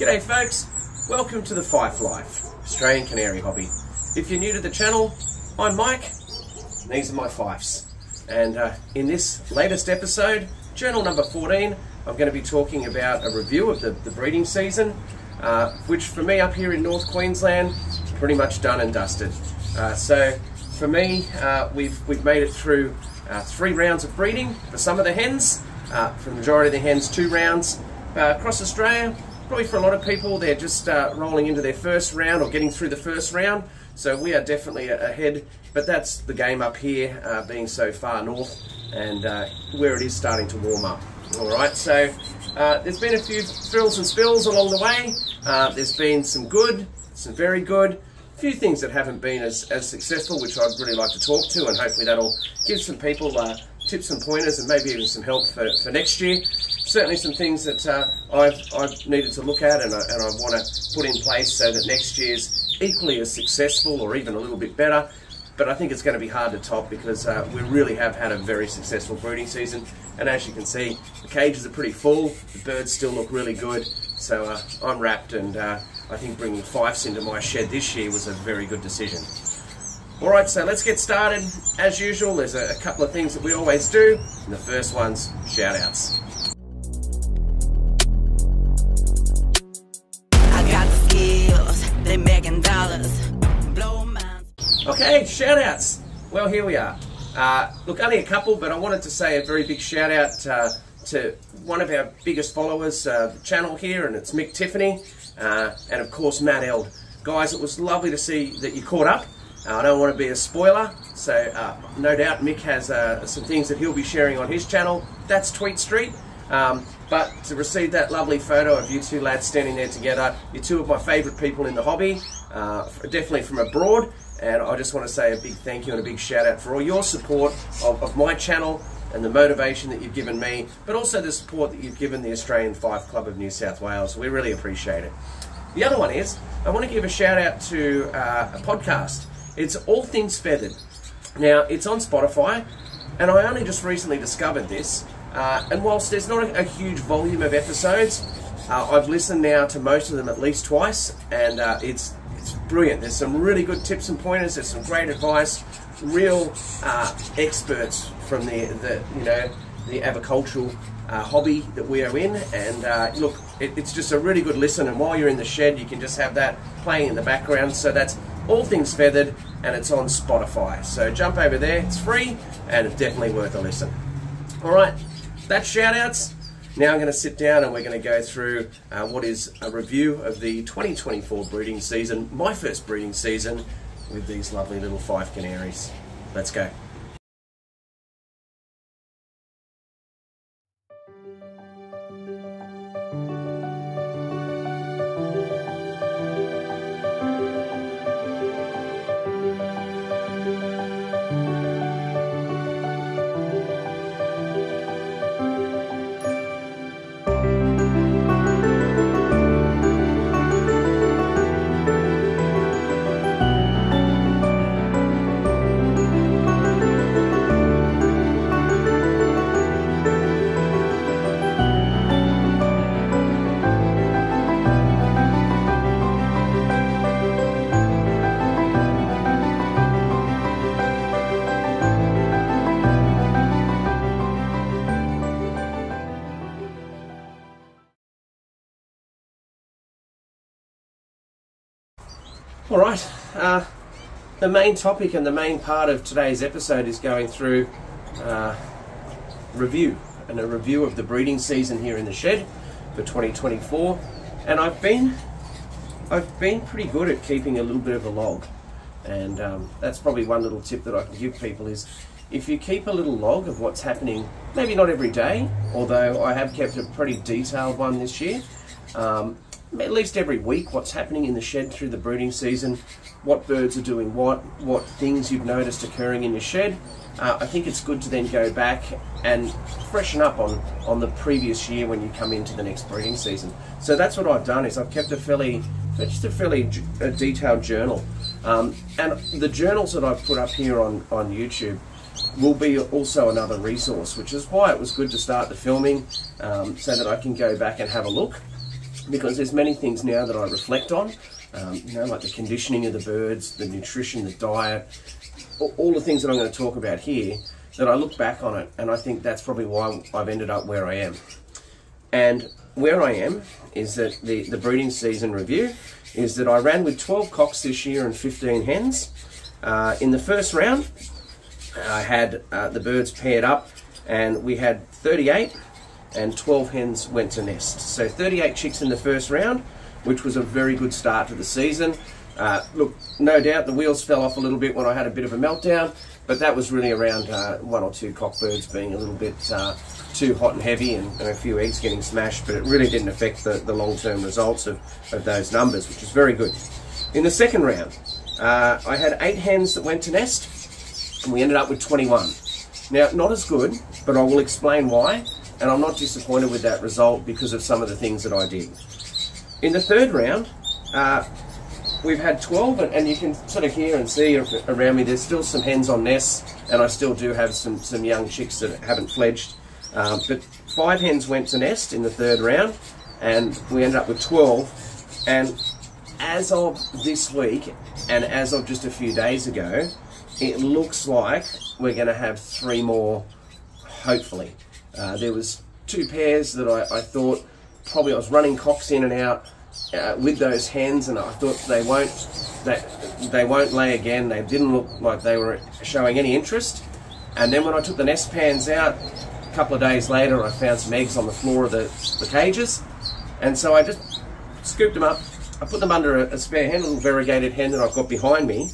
G'day folks, welcome to the Fife Life, Australian Canary Hobby. If you're new to the channel, I'm Mike, these are my fifes. And uh, in this latest episode, journal number 14, I'm going to be talking about a review of the, the breeding season, uh, which for me up here in North Queensland, pretty much done and dusted. Uh, so for me, uh, we've, we've made it through uh, three rounds of breeding for some of the hens, uh, for the majority of the hens, two rounds. across Australia, probably for a lot of people, they're just rolling into their first round or getting through the first round. So we are definitely ahead, but that's the game up here, uh, being so far north and uh, where it is starting to warm up. All right, so uh, there's been a few thrills and spills along the way. Uh, there's been some good, some very good, a few things that haven't been as, as successful, which I'd really like to talk to, and hopefully that'll give some people uh, tips and pointers and maybe even some help for, for next year. Certainly some things that uh, I've, I've needed to look at and I, and I want to put in place so that next year's equally as successful or even a little bit better. But I think it's going to be hard to top because uh, we really have had a very successful breeding season. And as you can see, the cages are pretty full. The birds still look really good. So uh, I'm rapt and uh, I think bringing Fifes into my shed this year was a very good decision. Alright, so let's get started. As usual, there's a, a couple of things that we always do. And the first one's shout outs. Okay, shout outs. Well, here we are. Uh, look, only a couple, but I wanted to say a very big shout out uh, to one of our biggest followers, uh, the channel here, and it's Mick Tiffany, uh, and of course Matt Eld. Guys, it was lovely to see that you caught up. Uh, I don't want to be a spoiler, so uh, no doubt Mick has some things that he'll be sharing on his channel. That's Tweet Street. Um, but to receive that lovely photo of you two lads standing there together, you're two of my favourite people in the hobby, definitely from abroad, and I just want to say a big thank you and a big shout out for all your support of, of my channel and the motivation that you've given me, but also the support that you've given the Australian Fife Club of New South Wales. We really appreciate it. The other one is, I want to give a shout out to uh, a podcast. It's All Things Feathered. Now, it's on Spotify, and I only just recently discovered this. Uh, and whilst there's not a, a huge volume of episodes, uh, I've listened now to most of them at least twice, and uh, it's it's brilliant. There's some really good tips and pointers. There's some great advice. Real uh, experts from the, the you know the avicultural uh, hobby that we are in. And uh, look, it, it's just a really good listen. And while you're in the shed, you can just have that playing in the background. So that's all things feathered, and it's on Spotify. So jump over there. It's free, and it's definitely worth a listen. All right, that's shout outs. Now I'm going to sit down and we're going to go through uh, what is a review of the 2024 breeding season, my first breeding season with these lovely little Fife Canaries. Let's go. All right. Uh, the main topic and the main part of today's episode is going through uh, review and a review of the breeding season here in the shed for 2024. And I've been I've been pretty good at keeping a little bit of a log, and um, that's probably one little tip that I can give people is if you keep a little log of what's happening, maybe not every day, although I have kept a pretty detailed one this year. Um, at least every week what's happening in the shed through the breeding season, what birds are doing what, what things you've noticed occurring in your shed. Uh, I think it's good to then go back and freshen up on, on the previous year when you come into the next breeding season. So that's what I've done is I've kept a fairly, just a fairly detailed journal. Um, and the journals that I've put up here on, on YouTube will be also another resource, which is why it was good to start the filming um, so that I can go back and have a look because there's many things now that I reflect on, um, you know, like the conditioning of the birds, the nutrition, the diet, all the things that I'm going to talk about here, that I look back on it and I think that's probably why I've ended up where I am. And where I am is that the, the breeding season review is that I ran with 12 cocks this year and 15 hens. Uh, in the first round, I had uh, the birds paired up and we had 38 and 12 hens went to nest. So 38 chicks in the first round, which was a very good start to the season. Uh, look, no doubt the wheels fell off a little bit when I had a bit of a meltdown, but that was really around uh, one or two cockbirds being a little bit uh, too hot and heavy and, and, a few eggs getting smashed, but it really didn't affect the, the long-term results of, of those numbers, which is very good. In the second round, uh, I had eight hens that went to nest, and we ended up with 21. Now, not as good, but I will explain why, and I'm not disappointed with that result because of some of the things that I did. In the third round, uh, we've had 12 and, you can sort of hear and see around me there's still some hens on nests and I still do have some, some young chicks that haven't fledged. Um, but five hens went to nest in the third round and we ended up with 12 and as of this week and as of just a few days ago it looks like we're going to have three more hopefully. Uh, there was two pairs that I, I thought probably I was running cocks in and out uh, with those hens, and I thought they won't they, they won't lay again. They didn't look like they were showing any interest. And then when I took the nest pans out, a couple of days later, I found some eggs on the floor of the, the cages, and so I just scooped them up. I put them under a, a spare hen, a little variegated hen that I've got behind me,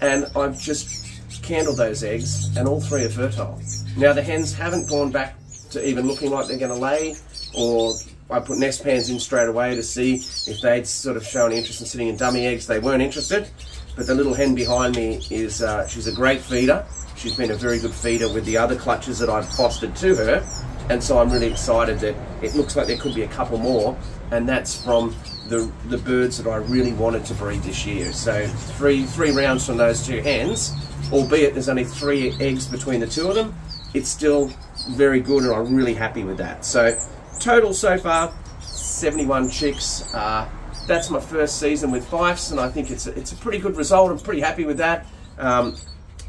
and I've just candled those eggs, and all three are fertile. Now the hens haven't gone back to even looking like they're going to lay, or I put nest pans in straight away to see if they'd sort of shown interest in sitting in dummy eggs. They weren't interested, but the little hen behind me is, uh, she's a great feeder. She's been a very good feeder with the other clutches that I've fostered to her. And so I'm really excited that it looks like there could be a couple more. And that's from the, the birds that I really wanted to breed this year. So three, three rounds from those two hens, albeit there's only three eggs between the two of them. It's still very good and I'm really happy with that. So Total so far, 71 chicks. Uh, that's my first season with Fifes, and I think it's a, it's a pretty good result. I'm pretty happy with that. Um,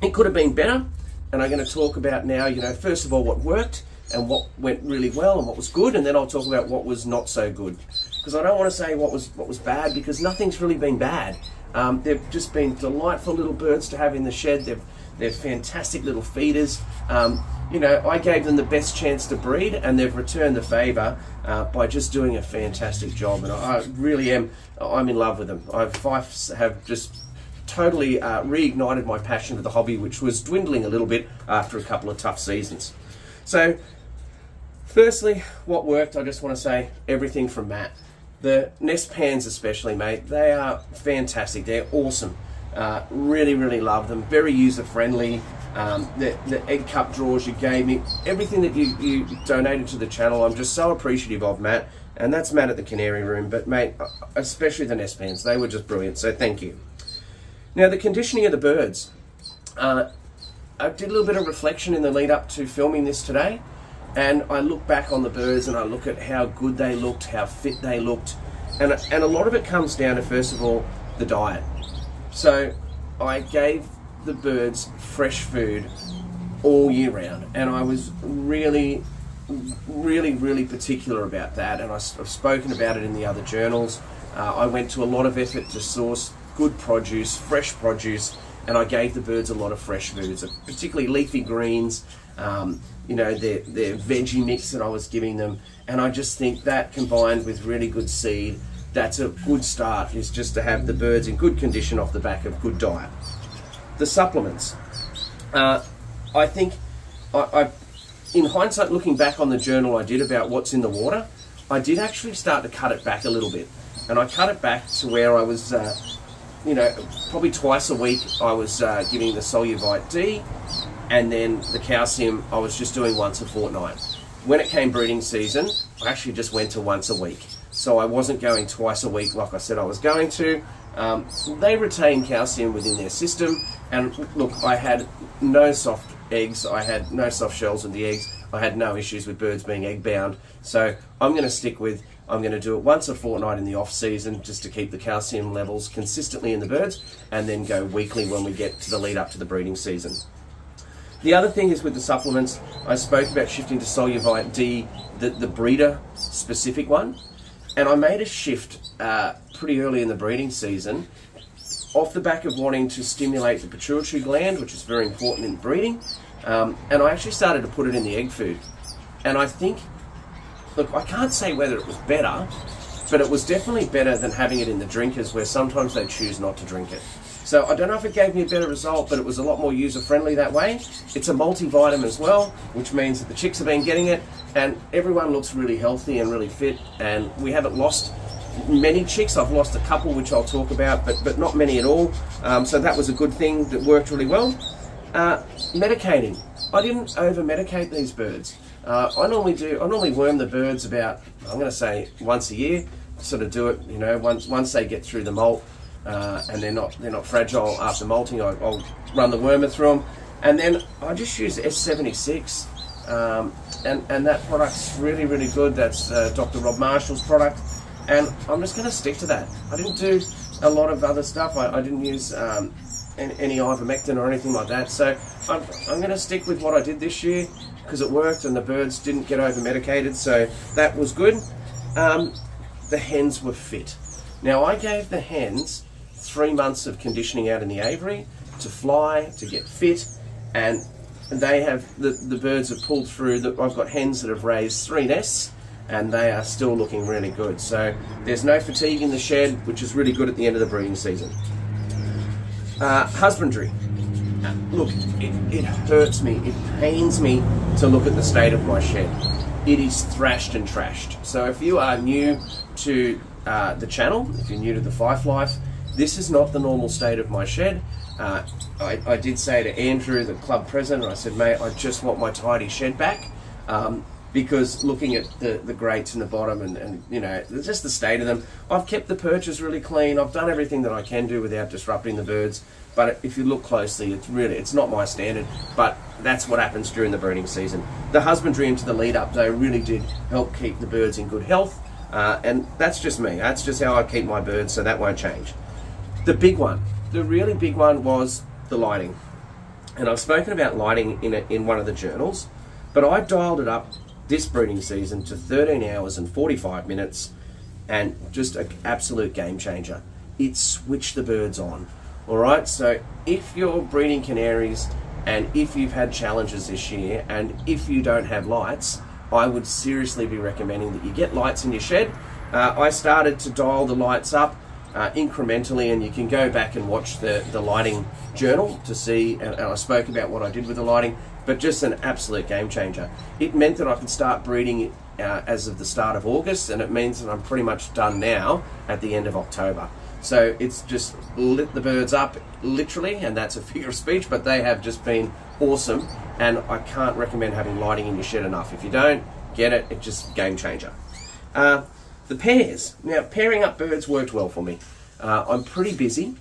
it could have been better, and I'm going to talk about now, you know, first of all, what worked and what went really well and what was good, and then I'll talk about what was not so good. Because I don't want to say what was what was bad, because nothing's really been bad. Um, they've just been delightful little birds to have in the shed. They've they're fantastic little feeders. Um, you know, I gave them the best chance to breed, and they've returned the favour uh, by just doing a fantastic job. And I really am, I'm in love with them. I've Fifes have just totally uh, reignited my passion for the hobby, which was dwindling a little bit after a couple of tough seasons. So, firstly, what worked, I just want to say everything from Matt. The nest pans, especially, mate, they are fantastic. They're awesome. Uh, really, really love them. Very user friendly. Um, the, the, egg cup drawers you gave me, everything that you, you donated to the channel, I'm just so appreciative of, Matt. And that's Matt at the Canary Room, but mate, uh, especially the nest pans, they were just brilliant, so thank you. Now, the conditioning of the birds. Uh, I did a little bit of reflection in the lead up to filming this today, and I look back on the birds and I look at how good they looked, how fit they looked, and, and a lot of it comes down to, first of all, the diet. So I gave the birds fresh food all year round, and I was really, really, really particular about that. And I've spoken about it in the other journals. Uh, I went to a lot of effort to source good produce, fresh produce, and I gave the birds a lot of fresh foods, particularly leafy greens. Um, you know, their, their veggie mix that I was giving them, and I just think that combined with really good seed that's a good start is just to have the birds in good condition off the back of good diet. The supplements. Uh, I think, I, I, in hindsight, looking back on the journal I did about what's in the water, I did actually start to cut it back a little bit. And I cut it back to where I was, uh, you know, probably twice a week I was uh, giving the Soluvite D, and then the calcium I was just doing once a fortnight. When it came breeding season, I actually just went to once a week so I wasn't going twice a week like I said I was going to. Um, they retain calcium within their system, and look, I had no soft eggs, I had no soft shells in the eggs, I had no issues with birds being egg bound, so I'm going to stick with I'm going to do it once a fortnight in the off season just to keep the calcium levels consistently in the birds, and then go weekly when we get to the lead up to the breeding season. The other thing is with the supplements, I spoke about shifting to Soluvite D, the, the breeder specific one, and I made a shift uh, pretty early in the breeding season off the back of wanting to stimulate the pituitary gland, which is very important in breeding, um, and I actually started to put it in the egg food. And I think, look, I can't say whether it was better, but it was definitely better than having it in the drinkers where sometimes they choose not to drink it. So I don't know if it gave me a better result, but it was a lot more user friendly that way. It's a multivitamin as well, which means that the chicks have been getting it, and everyone looks really healthy and really fit. And we haven't lost many chicks. I've lost a couple, which I'll talk about, but but not many at all. Um, so that was a good thing that worked really well. Uh, medicating. I didn't over medicate these birds. Uh, I normally do. I normally worm the birds about. I'm going to say once a year. Sort of do it. You know, once once they get through the molt uh, and they're not they're not fragile after molting. I, will run the wormer through them, and then I just use S76, um, and and that product's really really good. That's uh, Dr. Rob Marshall's product, and I'm just going to stick to that. I didn't do a lot of other stuff. I, I didn't use um, any, any, ivermectin or anything like that. So I'm, I'm going to stick with what I did this year because it worked and the birds didn't get over medicated. So that was good. Um, the hens were fit. Now I gave the hens three months of conditioning out in the aviary to fly, to get fit, and they have the, the birds have pulled through. The, I've got hens that have raised three nests, and they are still looking really good. So there's no fatigue in the shed, which is really good at the end of the breeding season. Uh, husbandry. Look, it, it hurts me, it pains me to look at the state of my shed. It is thrashed and trashed. So if you are new to uh, the channel, if you're new to the Fife Life, this is not the normal state of my shed. Uh, I, I, did say to Andrew, the club president, I said, mate, I just want my tidy shed back. Um, because looking at the, the grates in the bottom and, and, you know, just the state of them, I've kept the perches really clean. I've done everything that I can do without disrupting the birds. But if you look closely, it's really, it's not my standard, but that's what happens during the breeding season. The husbandry into the lead up, though, really did help keep the birds in good health. Uh, and that's just me. That's just how I keep my birds, so that won't change. The big one, the really big one was the lighting. And I've spoken about lighting in, a, in one of the journals, but I dialed it up this breeding season to 13 hours and 45 minutes and just an absolute game changer. It switched the birds on. All right, so if you're breeding canaries and if you've had challenges this year and if you don't have lights, I would seriously be recommending that you get lights in your shed. Uh, I started to dial the lights up uh, incrementally, and you can go back and watch the, the lighting journal to see. And, and, I spoke about what I did with the lighting, but just an absolute game changer. It meant that I could start breeding uh, as of the start of August, and it means that I'm pretty much done now at the end of October. So it's just lit the birds up literally, and that's a figure of speech, but they have just been awesome. And I can't recommend having lighting in your shed enough. If you don't get it, it's just game changer. Uh, the pairs. Now, pairing up birds worked well for me. Uh, I'm pretty busy,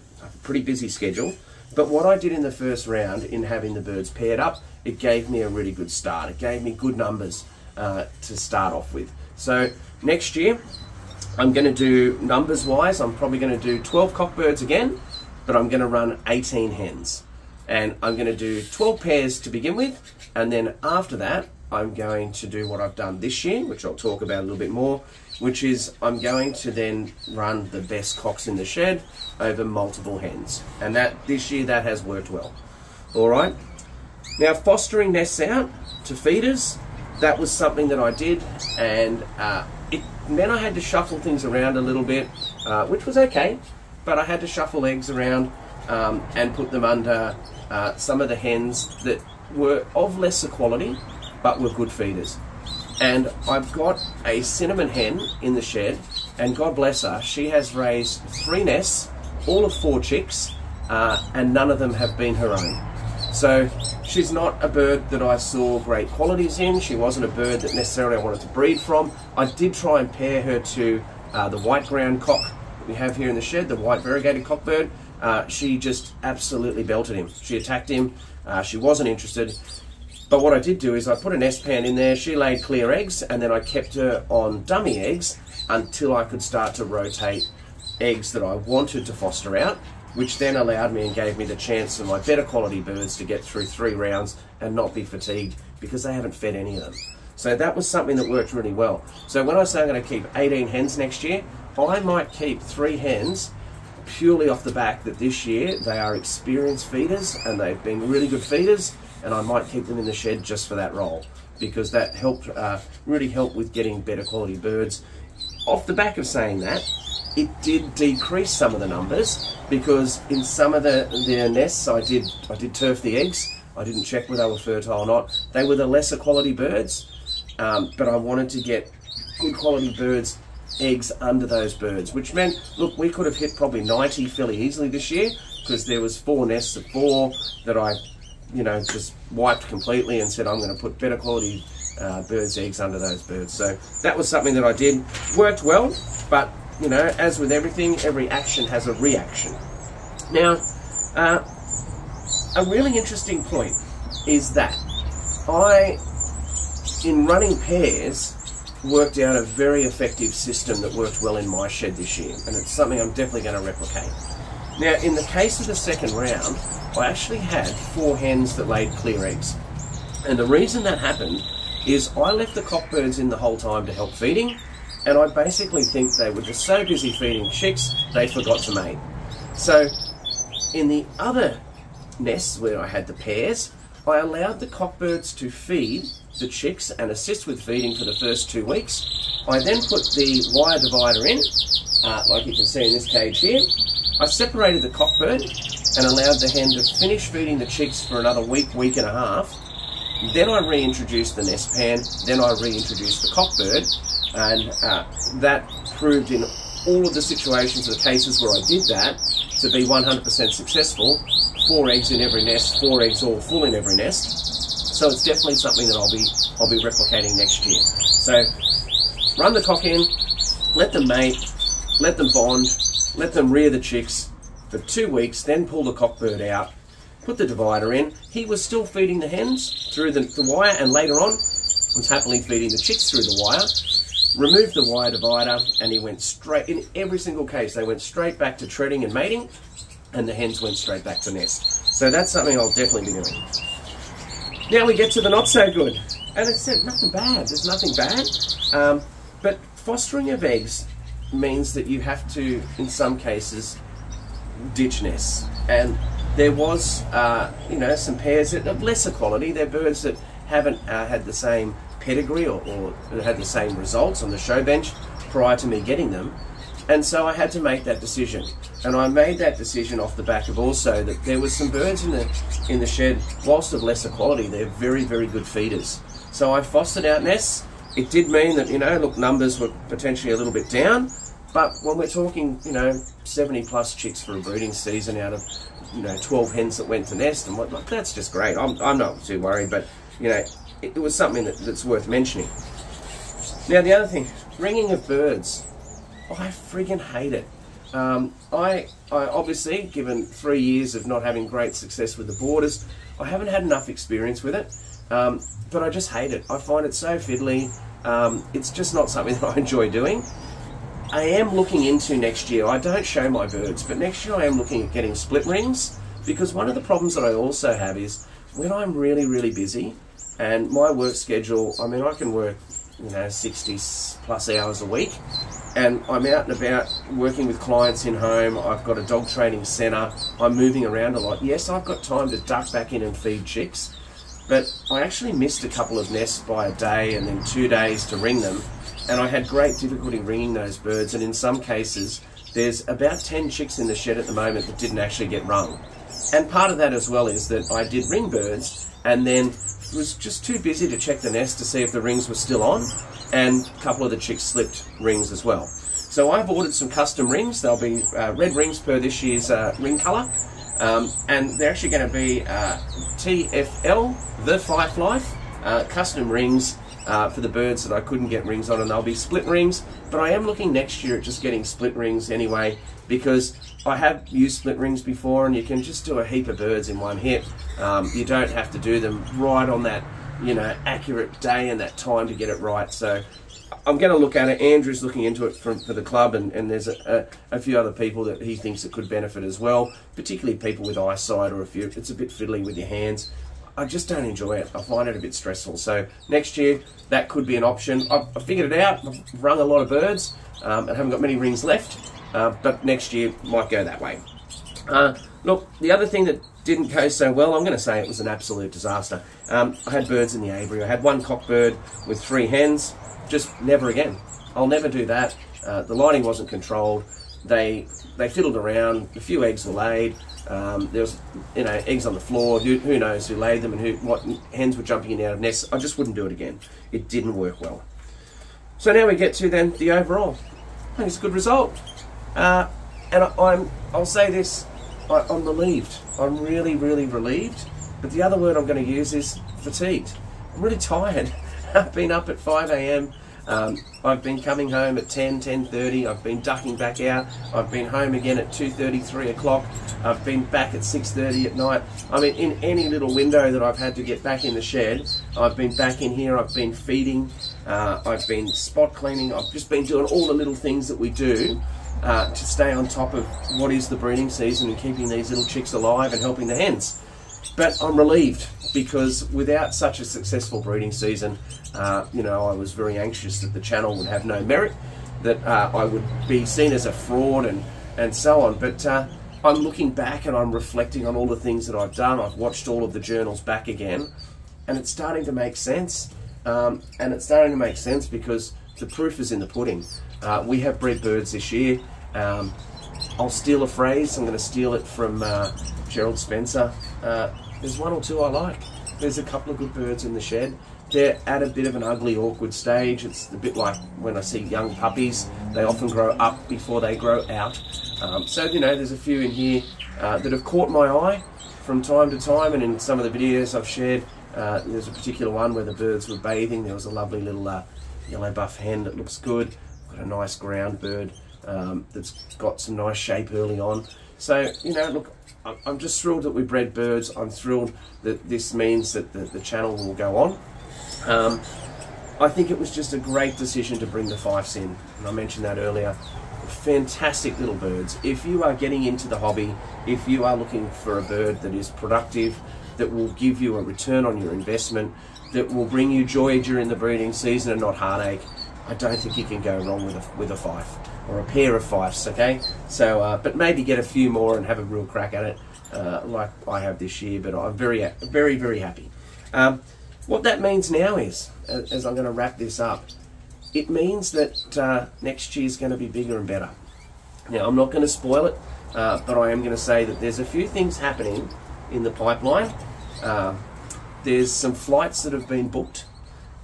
pretty busy schedule, but what I did in the first round in having the birds paired up, it gave me a really good start. It gave me good numbers uh, to start off with. So next year, I'm going to do numbers wise, I'm probably going to do 12 cockbirds again, but I'm going to run 18 hens. And I'm going to do 12 pairs to begin with, and then after that, I'm going to do what I've done this year, which I'll talk about a little bit more, which is I'm going to then run the best cocks in the shed over multiple hens. And that this year that has worked well. All right. Now fostering nests out to feeders, that was something that I did, and uh, it meant I had to shuffle things around a little bit, uh, which was okay. But I had to shuffle eggs around um, and put them under uh, some of the hens that were of lesser quality, but were good feeders and I've got a cinnamon hen in the shed, and God bless her, she has raised three nests, all of four chicks, uh, and none of them have been her own. So she's not a bird that I saw great qualities in. She wasn't a bird that necessarily I wanted to breed from. I did try and pair her to uh, the white ground cock we have here in the shed, the white variegated cockbird. Uh, she just absolutely belted him. She attacked him. Uh, she wasn't interested but what I did do is I put a nest pan in there, she laid clear eggs, and then I kept her on dummy eggs until I could start to rotate eggs that I wanted to foster out, which then allowed me and gave me the chance for my better quality birds to get through three rounds and not be fatigued because they haven't fed any of them. So that was something that worked really well. So when I say I'm going to keep 18 hens next year, I might keep three hens purely off the back that this year they are experienced feeders and they've been really good feeders and I might keep them in the shed just for that role because that helped uh, really help with getting better quality birds. Off the back of saying that, it did decrease some of the numbers because in some of the their nests I did I did turf the eggs. I didn't check whether they were fertile or not. They were the lesser quality birds, um, but I wanted to get good quality birds eggs under those birds, which meant, look, we could have hit probably 90 fairly easily this year because there was four nests of four that I, you know, just wiped completely and said I'm going to put better quality uh, birds' eggs under those birds. So that was something that I did. Worked well, but, you know, as with everything, every action has a reaction. Now, uh, a really interesting point is that I, in running pairs, worked out a very effective system that worked well in my shed this year, and it's something I'm definitely going to replicate. Now, in the case of the second round, I actually had four hens that laid clear eggs. And the reason that happened is I left the cockbirds in the whole time to help feeding, and I basically think they were just so busy feeding chicks, they forgot to mate. So, in the other nests where I had the pairs, I allowed the cockbirds to feed the chicks and assist with feeding for the first two weeks. I then put the wire divider in, uh, like you can see in this cage here. I separated the cockbird and allowed the hen to finish feeding the chicks for another week, week and a half. Then I reintroduced the nest pan, then I reintroduced the cockbird, and uh, that proved in all of the situations the cases where I did that to be 100% successful. Four eggs in every nest, four eggs all full in every nest. So it's definitely something that I'll be I'll be replicating next year. So run the cock in, let them mate, let them bond, let them rear the chicks for two weeks, then pull the cockbird out, put the divider in. He was still feeding the hens through the, the wire and later on was happily feeding the chicks through the wire removed the wire divider and he went straight, in every single case, they went straight back to treading and mating and the hens went straight back to nest. So that's something I'll definitely be doing. Now we get to the not so good. And it said nothing bad, there's nothing bad. Um, but fostering of eggs means that you have to, in some cases, ditch nests. And there was, uh, you know, some pairs that of lesser quality. They're birds that haven't uh, had the same pedigree or, or had the same results on the show bench prior to me getting them. And so I had to make that decision. And I made that decision off the back of also that there was some birds in the in the shed, whilst of lesser quality, they're very, very good feeders. So I fostered out nests. It did mean that, you know, look, numbers were potentially a little bit down. But when we're talking, you know, 70 plus chicks for a breeding season out of, you know, 12 hens that went to nest and whatnot, that's just great. I'm, I'm not too worried, but, you know, it, it was something that, that's worth mentioning. Now, the other thing, ringing of birds. I friggin' hate it. Um, I, I obviously, given three years of not having great success with the borders, I haven't had enough experience with it. Um, but I just hate it. I find it so fiddly. Um, it's just not something that I enjoy doing. I am looking into next year. I don't show my birds, but next year I am looking at getting split rings because one of the problems that I also have is when I'm really, really busy, and my work schedule, I mean, I can work, you know, 60 plus hours a week. And I'm out and about working with clients in home. I've got a dog training centre. I'm moving around a lot. Yes, I've got time to duck back in and feed chicks. But I actually missed a couple of nests by a day and then two days to ring them. And I had great difficulty ringing those birds. And in some cases, there's about 10 chicks in the shed at the moment that didn't actually get rung. And part of that as well is that I did ring birds and then was just too busy to check the nest to see if the rings were still on, and a couple of the chicks slipped rings as well. So I've ordered some custom rings. They'll be uh, red rings per this year's uh, ring colour, um, and they're actually going to be uh, TFL, the Fife Life, uh, custom rings uh, for the birds that I couldn't get rings on, and they'll be split rings. But I am looking next year at just getting split rings anyway, because I have used split rings before, and you can just do a heap of birds in one hit. Um, you don't have to do them right on that, you know, accurate day and that time to get it right. So I'm going to look at it. Andrew's looking into it for, for the club, and, and there's a, a, a, few other people that he thinks it could benefit as well, particularly people with eyesight or if you, it's a bit fiddly with your hands. I just don't enjoy it. I find it a bit stressful. So next year, that could be an option. I've, figured it out. I've rung a lot of birds um, and haven't got many rings left, uh, but next year might go that way. Uh, look, the other thing that didn't go so well, I'm going to say it was an absolute disaster. Um, I had birds in the aviary. I had one cock bird with three hens just never again. I'll never do that. Uh, the lighting wasn't controlled. They they fiddled around. A few eggs were laid. Um, there was you know eggs on the floor. Who, who knows who laid them and who what hens were jumping in and out of nests. I just wouldn't do it again. It didn't work well. So now we get to then the overall. I think it's a good result. Uh, and I, am I'll say this. I, I'm relieved. I'm really really relieved. But the other word I'm going to use is fatigued. I'm really tired. I've been up at 5 a.m. Um, I've been coming home at 10, 10.30. I've been ducking back out. I've been home again at 2.30, 3 o'clock. I've been back at 6.30 at night. I mean, in any little window that I've had to get back in the shed, I've been back in here. I've been feeding. Uh, I've been spot cleaning. I've just been doing all the little things that we do uh, to stay on top of what is the breeding season and keeping these little chicks alive and helping the hens. But I'm relieved because without such a successful breeding season, uh, you know, I was very anxious that the channel would have no merit, that uh, I would be seen as a fraud and, and so on. But uh, I'm looking back and I'm reflecting on all the things that I've done. I've watched all of the journals back again, and it's starting to make sense. Um, and it's starting to make sense because the proof is in the pudding. Uh, we have bred birds this year. Um, I'll steal a phrase. I'm going to steal it from uh, Gerald Spencer. Uh, there's one or two I like. There's a couple of good birds in the shed. They're at a bit of an ugly, awkward stage. It's a bit like when I see young puppies. They often grow up before they grow out. Um, so, you know, there's a few in here uh, that have caught my eye from time to time, and in some of the videos I've shared, uh, there's a particular one where the birds were bathing. There was a lovely little uh, yellow buff hen that looks good. Got a nice ground bird um, that's got some nice shape early on. So, you know, look, I'm just thrilled that we bred birds. I'm thrilled that this means that the, the channel will go on. Um, I think it was just a great decision to bring the Fifes in, and I mentioned that earlier. Fantastic little birds. If you are getting into the hobby, if you are looking for a bird that is productive, that will give you a return on your investment, that will bring you joy during the breeding season and not heartache, I don't think you can go wrong with a, with a fife or a pair of Fifes, okay? So, uh, but maybe get a few more and have a real crack at it, uh, like I have this year. But I'm very, very, very happy. Um, what that means now is, as I'm going to wrap this up, it means that uh, next year is going to be bigger and better. Now, I'm not going to spoil it, uh, but I am going to say that there's a few things happening in the pipeline. Uh, there's some flights that have been booked,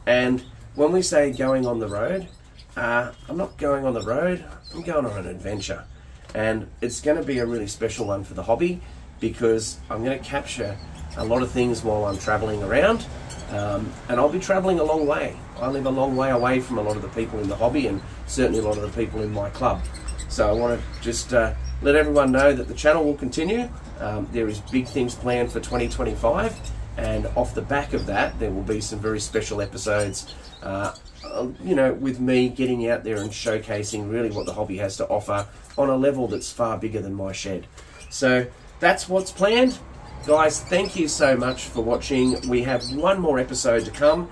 and when we say going on the road, uh, I'm not going on the road, I'm going on an adventure. And it's going to be a really special one for the hobby because I'm going to capture a lot of things while I'm traveling around. Um, and I'll be traveling a long way. I live a long way away from a lot of the people in the hobby and certainly a lot of the people in my club. So I want to just uh, let everyone know that the channel will continue. Um, there is big things planned for 2025 and off the back of that there will be some very special episodes uh, uh, you know, with me getting out there and showcasing really what the hobby has to offer on a level that's far bigger than my shed. So that's what's planned. Guys, thank you so much for watching. We have one more episode to come.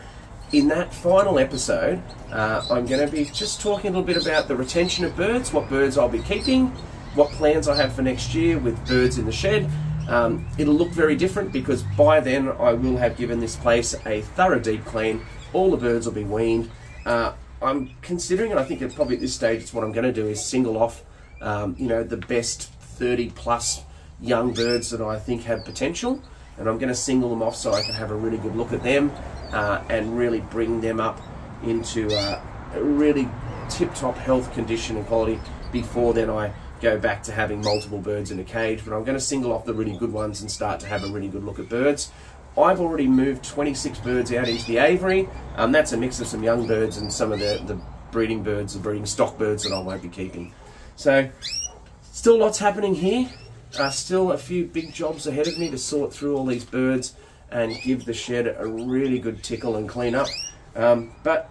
In that final episode, uh, I'm going to be just talking a little bit about the retention of birds, what birds I'll be keeping, what plans I have for next year with birds in the shed. Um, it'll look very different because by then I will have given this place a thorough deep clean. All the birds will be weaned uh, I'm considering, and I think probably at this stage, it's what I'm going to do is single off, um, you know, the best 30 plus young birds that I think have potential, and I'm going to single them off so I can have a really good look at them uh, and really bring them up into uh, a really tip-top health condition and quality before then I go back to having multiple birds in a cage. But I'm going to single off the really good ones and start to have a really good look at birds. I've already moved 26 birds out into the aviary. Um, that's a mix of some young birds and some of the, the breeding birds, the breeding stock birds that I won't be keeping. So Still lots happening here. Uh, still a few big jobs ahead of me to sort through all these birds and give the shed a really good tickle and clean up. Um, but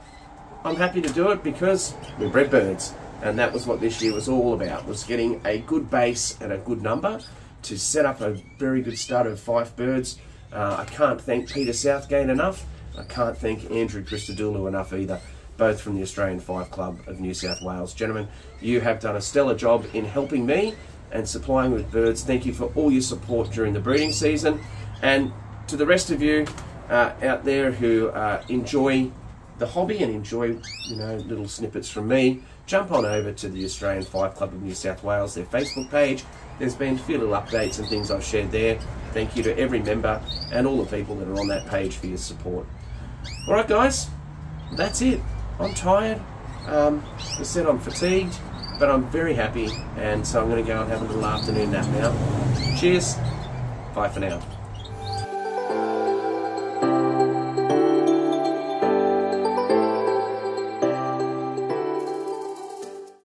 I'm happy to do it because we bred birds. And that was what this year was all about, was getting a good base and a good number to set up a very good start of Fife birds. Uh, I can't thank Peter Southgate enough. I can't thank Andrew Christodoulou enough either, both from the Australian Fife Club of New South Wales. Gentlemen, you have done a stellar job in helping me and supplying with birds. Thank you for all your support during the breeding season. And to the rest of you uh, out there who uh, enjoy the hobby and enjoy, you know, little snippets from me, jump on over to the Australian Fife Club of New South Wales, their Facebook page. There's been a few little updates and things I've shared there. Thank you to every member and all the people that are on that page for your support. All right, guys, that's it. I'm tired. Um, I said I'm fatigued, but I'm very happy, and so I'm going to go and have a little afternoon nap now. Cheers. Bye for now.